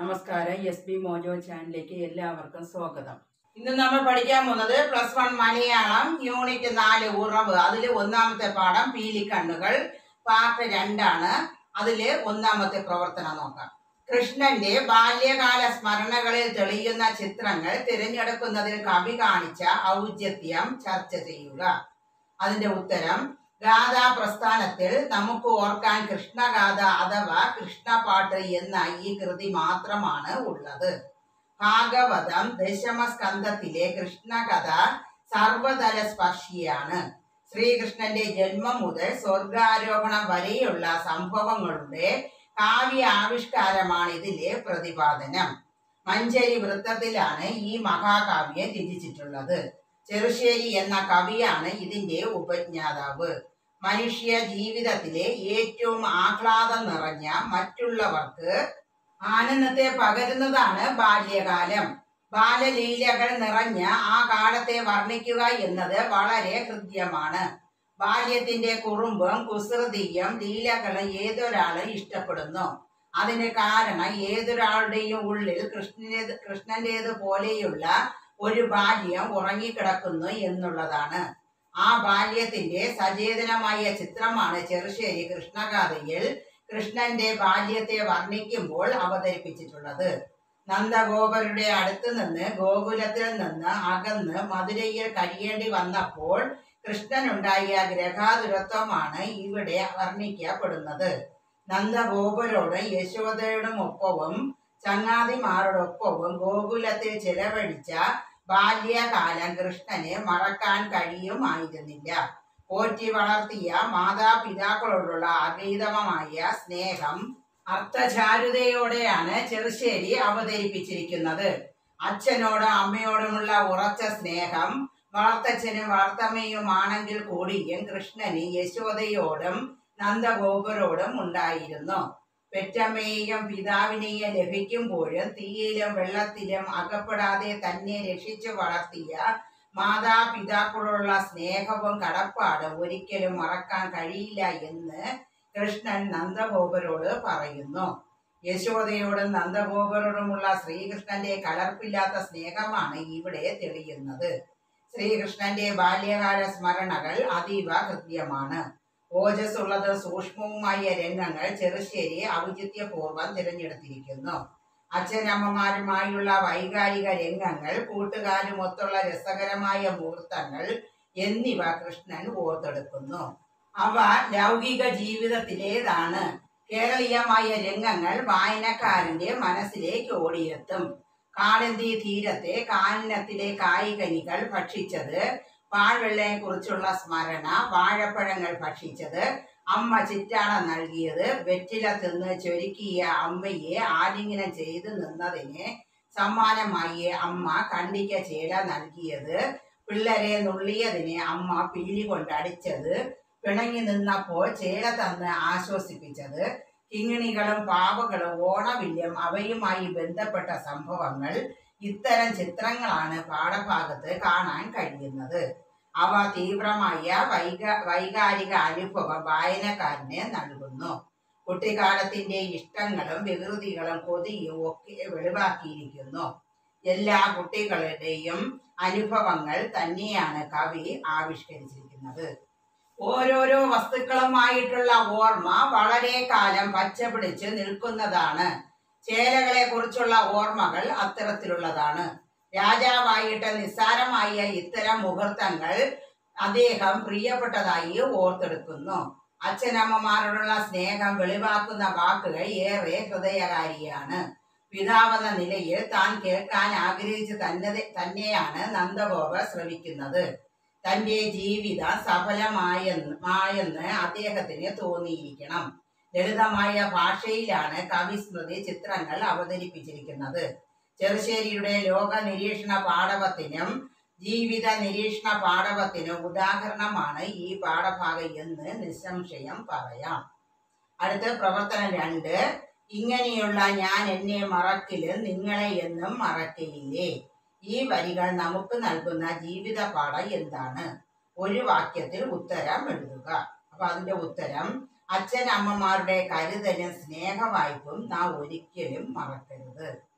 നമസ്കാരം. S B mojo ചാനലിലേക്ക് എല്ലാവർക്കും സ്വാഗതം. ഇന്ന് നമ്മൾ പഠിക്കാൻ പോകുന്നത് പ്ലസ് വൺ മലയാളം യൂണിറ്റ് നാല് ഉറവ് അതിൽ ഒന്നാമത്തെ പാഠം പീലിക്കണ്ണുകൾ പാർട്ട് രണ്ടാണ്. അതിൽ ഒന്നാമത്തെ പ്രവർത്തനം നോക്കാം. കൃഷ്ണന്റെ ബാല്യകാല സ്മരണകളിൽ തെളിയുന്ന ചിത്രങ്ങൾ തിരഞ്ഞെടുക്കുന്നതിൽ കവി കാണിച്ച ഔചിത്യം ചർച്ച ചെയ്യുക. അതിന്റെ ഉത്തരം ഗാഥാ പ്രസ്ഥാനത്തിൽ നമുക്ക് ഓർക്കാൻ കൃഷ്ണഗാഥ അഥവാ കൃഷ്ണപാട്ട് എന്ന ഈ കൃതി മാത്രമാണ് ഉള്ളത്. ഭാഗവതം ദശമസ്കന്ധത്തിലെ കൃഷ്ണകഥ സർവതല സ്പർശിയാണ് ശ്രീകൃഷ്ണന്റെ ജന്മം മുതൽ സ്വർഗാരോഹണം വരെയുള്ള സംഭവങ്ങളുടെ കാവ്യ ആവിഷ്കാരമാണ് ഇതിലെ പ്രതിപാദനം. മഞ്ചരി വൃത്തത്തിലാണ് ഈ മഹാകാവ്യം രചിച്ചിട്ടുള്ളത്. ചെറുശ്ശേരി എന്ന കവിയാണ് ഇതിന്റെ ഉപജ്ഞാതാവ്. മനുഷ്യ ജീവിതത്തിലെ ഏറ്റവും ആഹ്ലാദം നിറഞ്ഞ മറ്റുള്ളവർക്ക് ആനന്ദത്തെ പകരുന്നതാണ് ബാല്യകാലം. ബാലലീലകൾ നിറഞ്ഞ ആ കാലത്തെ വർണിക്കുക എന്നത് വളരെ ഹൃദ്യമാണ്. ബാല്യത്തിന്റെ കുറുമ്പും കുസൃതിയും ലീലകളും ഏതൊരാളും ഇഷ്ടപ്പെടുന്നു? അതിന് കാരണം ഏതൊരാളുടെയും ഉള്ളിൽ കൃഷ്ണനേത് കൃഷ്ണന്റേത് പോലെയുള്ള ഒരു ബാല്യം ഉറങ്ങിക്കിടക്കുന്നു എന്നുള്ളതാണ്. ആ ബാല്യത്തിന്റെ സചേതനമായ ചിത്രമാണ് ചെറുശ്ശേരി കൃഷ്ണഗാഥയിൽ കൃഷ്ണന്റെ ബാല്യത്തെ വർണിക്കുമ്പോൾ അവതരിപ്പിച്ചിട്ടുള്ളത്. നന്ദഗോപരുടെ അടുത്ത് നിന്ന് ഗോകുലത്തിൽ നിന്ന് അകന്ന് മധുരയിൽ കഴിയേണ്ടി വന്നപ്പോൾ കൃഷ്ണനുണ്ടായ ഗ്രഹാതുരത്വമാണ് ഇവിടെ വർണിക്കപ്പെടുന്നത്. നന്ദഗോപരോടും യശോദയുടെ ഒപ്പവും ചങ്ങാതിമാരോടൊപ്പവും ഗോകുലത്തിൽ ചെലവഴിച്ച ബാല്യകാലം കൃഷ്ണന് മറക്കാൻ കഴിയുമായിരുന്നില്ല. പോറ്റി വളർത്തിയ മാതാപിതാക്കളോടുള്ള അഗീതമമായ സ്നേഹം അർത്ഥചാരുതയോടെയാണ് ചെറുശ്ശേരി അവതരിപ്പിച്ചിരിക്കുന്നത്. അച്ഛനോടും അമ്മയോടുമുള്ള ഉറച്ച സ്നേഹം വളർത്തച്ഛനും വളർത്തമ്മയുമാണെങ്കിൽ കൂടിയും കൃഷ്ണന് യശോദയോടും നന്ദഗോപുരോടും ഉണ്ടായിരുന്നു. പെറ്റമ്മയെയും പിതാവിനെയും ലഭിക്കുമ്പോഴും തീയിലും വെള്ളത്തിലും അകപ്പെടാതെ തന്നെ രക്ഷിച്ചു വളർത്തിയ മാതാപിതാക്കളോടുള്ള സ്നേഹവും കടപ്പാടും ഒരിക്കലും മറക്കാൻ കഴിയില്ല എന്ന് കൃഷ്ണൻ നന്ദഗോപരോട് പറയുന്നു. യശോദയോടും നന്ദഗോപരോടുമുള്ള ശ്രീകൃഷ്ണന്റെ കലർപ്പില്ലാത്ത സ്നേഹമാണ് ഇവിടെ തെളിയുന്നത്. ശ്രീകൃഷ്ണന്റെ ബാല്യകാല സ്മരണകൾ അതീവ ഹൃദ്യമാണ് ഓജസ്സുള്ളത് സൂക്ഷ്മവുമായ രംഗങ്ങൾ ചെറുശ്ശേരി ഔചിത്യപൂർവം തിരഞ്ഞെടുത്തിരിക്കുന്നു. അച്ഛനമ്മമാരുമായുള്ള വൈകാരിക രംഗങ്ങൾ കൂട്ടുകാരുമൊത്തുള്ള രസകരമായ മുഹൂർത്തങ്ങൾ എന്നിവ കൃഷ്ണൻ ഓർത്തെടുക്കുന്നു. അവ ലൗകിക ജീവിതത്തിലേതാണ്. കേരളീയമായ രംഗങ്ങൾ വായനക്കാരന്റെ മനസ്സിലേക്ക് ഓടിയെത്തും. കാളന്തി തീരത്തെ കാനനത്തിലെ കായികനികൾ ഭക്ഷിച്ചത് പാഴ്വെള്ളയെ കുറിച്ചുള്ള സ്മരണ വാഴപ്പഴങ്ങൾ ഭക്ഷിച്ചത് അമ്മ ചിറ്റാണ നൽകിയത് വെറ്റില തിന്ന് ചൊരുക്കിയ അമ്മയെ ആലിംഗനം ചെയ്തു നിന്നതിന് സമ്മാനമായി അമ്മ കണ്ടിക്ക ചേല നൽകിയത് പിള്ളേരെ നുള്ളിയതിനെ അമ്മ പീലി കൊണ്ടടിച്ചത് പിണങ്ങി നിന്നപ്പോൾ ചേല തന്ന് ആശ്വസിപ്പിച്ചത് കിങ്ങിണികളും പാവകളും ഓണവില്യം അവയുമായി ബന്ധപ്പെട്ട സംഭവങ്ങൾ ഇത്തരം ചിത്രങ്ങളാണ് പാഠഭാഗത്ത് കാണാൻ കഴിയുന്നത്. അവ തീവ്രമായ വൈക വൈകാരിക അനുഭവം വായനക്കാരന് നൽകുന്നു. കുട്ടിക്കാലത്തിന്റെ ഇഷ്ടങ്ങളും വികൃതികളും കൊതിയും ഒക്കെ വെളിവാക്കിയിരിക്കുന്നു. എല്ലാ കുട്ടികളുടെയും അനുഭവങ്ങൾ തന്നെയാണ് കവി ആവിഷ്കരിച്ചിരിക്കുന്നത്. ഓരോരോ വസ്തുക്കളുമായിട്ടുള്ള ഓർമ്മ വളരെ കാലം പച്ചപിടിച്ച് നിൽക്കുന്നതാണ്. ചേലകളെ കുറിച്ചുള്ള ഓർമ്മകൾ അത്തരത്തിലുള്ളതാണ്. രാജാവായിട്ട് നിസ്സാരമായ ഇത്തരം മുഹൂർത്തങ്ങൾ അദ്ദേഹം പ്രിയപ്പെട്ടതായി ഓർത്തെടുക്കുന്നു. അച്ഛനമ്മമാരോടുള്ള സ്നേഹം വെളിവാക്കുന്ന വാക്കുകൾ ഏറെ ഹൃദയകാരിയാണ്. പിതാവെന്ന നിലയിൽ താൻ കേൾക്കാൻ ആഗ്രഹിച്ച് തന്നെ തന്നെയാണ് നന്ദഗോപ ശ്രമിക്കുന്നത്. തന്റെ ജീവിതം സഫലമായെന്ന് മായെന്ന് അദ്ദേഹത്തിന് തോന്നിയിരിക്കണം. ലളിതമായ ഭാഷയിലാണ് കവിസ്മൃതി ചിത്രങ്ങൾ അവതരിപ്പിച്ചിരിക്കുന്നത്. ചെറുശ്ശേരിയുടെ ലോക നിരീക്ഷണ പാഠവത്തിനും ജീവിത നിരീക്ഷണ പാഠവത്തിനും ഉദാഹരണമാണ് ഈ പാഠഭാഗം എന്ന് നിസ്സംശയം പറയാം. അടുത്ത പ്രവർത്തനം രണ്ട് ഇങ്ങനെയുള്ള ഞാൻ എന്നെ മറക്കിൽ നിങ്ങളെ എന്നും മറക്കയില്ലേ? ഈ വരികൾ നമുക്ക് നൽകുന്ന ജീവിത പാഠം എന്താണ്? ഒരു വാക്യത്തിൽ ഉത്തരം എഴുതുക. അപ്പൊ അതിന്റെ ഉത്തരം അച്ഛൻ അമ്മമാരുടെ കരുതലും സ്നേഹവായ്പും നാം ഒരിക്കലും മറക്കരുത്.